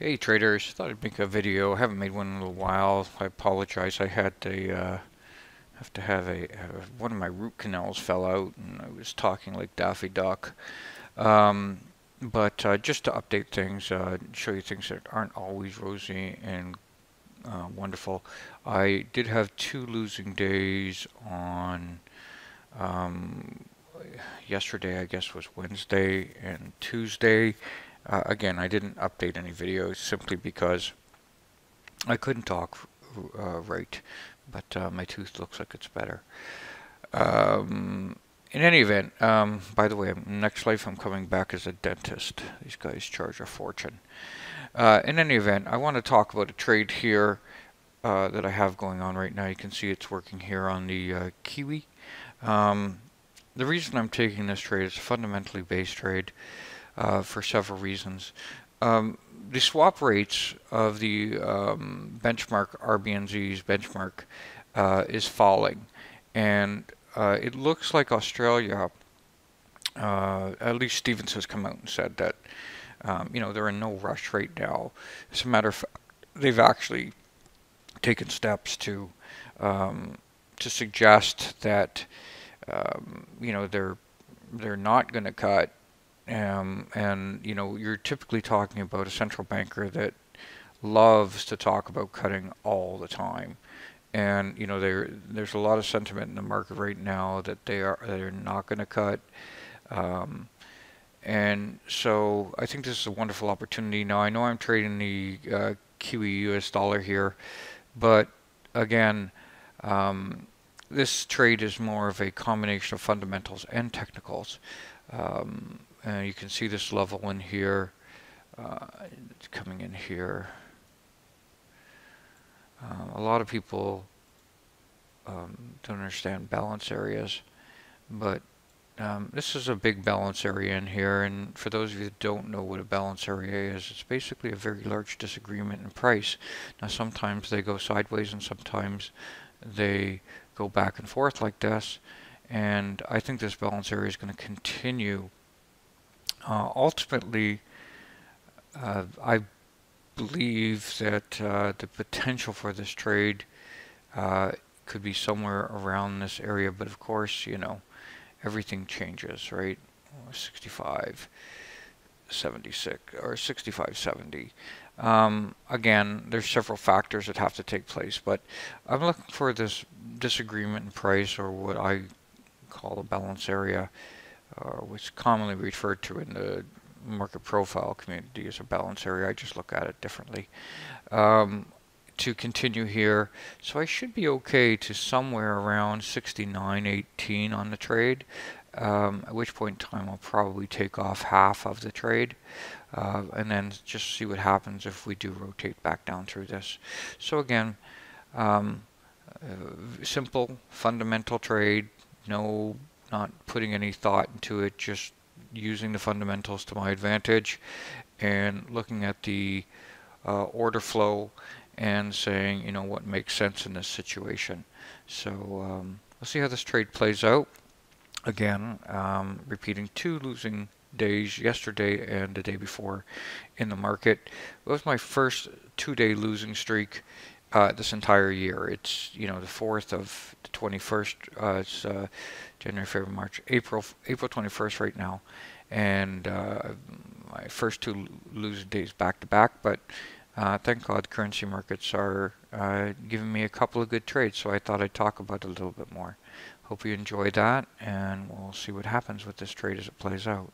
Hey traders, thought I'd make a video. I haven't made one in a little while. I apologize. I had a uh, have to have a uh, one of my root canals fell out, and I was talking like Daffy Duck. Um, but uh, just to update things, uh, show you things that aren't always rosy and uh, wonderful. I did have two losing days on um, yesterday. I guess was Wednesday and Tuesday. Uh, again, I didn't update any videos simply because I couldn't talk uh, right, but uh, my tooth looks like it's better. Um, in any event, um, by the way, next life I'm coming back as a dentist. These guys charge a fortune. Uh, in any event, I want to talk about a trade here uh, that I have going on right now. You can see it's working here on the uh, Kiwi. Um, the reason I'm taking this trade is fundamentally based trade uh, for several reasons. Um, the swap rates of the um, benchmark RBNZ's benchmark uh, is falling, and uh, it looks like Australia. Uh, at least Stevens has come out and said that um, you know they're in no rush right now. As a matter of fact, they've actually taken steps to um, to suggest that um, you know they're they're not going to cut um, and you know, you're typically talking about a central banker that loves to talk about cutting all the time. And you know, there there's a lot of sentiment in the market right now that they are they're not going to cut. Um, and so I think this is a wonderful opportunity. Now I know I'm trading the uh, Kiwi US dollar here, but again, um, this trade is more of a combination of fundamentals and technicals. Um, and you can see this level in here. Uh, it's coming in here. Um, a lot of people um, don't understand balance areas, but um, this is a big balance area in here, and for those of you that don't know what a balance area is, it's basically a very large disagreement in price. Now sometimes they go sideways and sometimes they go back and forth like this, and I think this balance area is going to continue uh, ultimately, uh, I believe that uh, the potential for this trade uh, could be somewhere around this area, but of course, you know, everything changes, right? 65, 76, or 65, 70. Um, again, there's several factors that have to take place, but I'm looking for this disagreement in price, or what I call a balance area, uh, which is commonly referred to in the market profile community as a balance area. I just look at it differently. Um, to continue here, so I should be okay to somewhere around 69.18 on the trade, um, at which point in time I'll probably take off half of the trade. Uh, and then just see what happens if we do rotate back down through this. So again, um, uh, simple fundamental trade, no not putting any thought into it, just using the fundamentals to my advantage and looking at the uh, order flow and saying, you know, what makes sense in this situation. So um, let's see how this trade plays out. Again, um, repeating two losing days yesterday and the day before in the market. It was my first two-day losing streak uh, this entire year. It's you know the fourth of the 21st. Uh, it's uh, January, February, March, April, April 21st right now, and uh, my first two losing days back to back. But uh, thank God, currency markets are uh, giving me a couple of good trades. So I thought I'd talk about it a little bit more. Hope you enjoy that, and we'll see what happens with this trade as it plays out.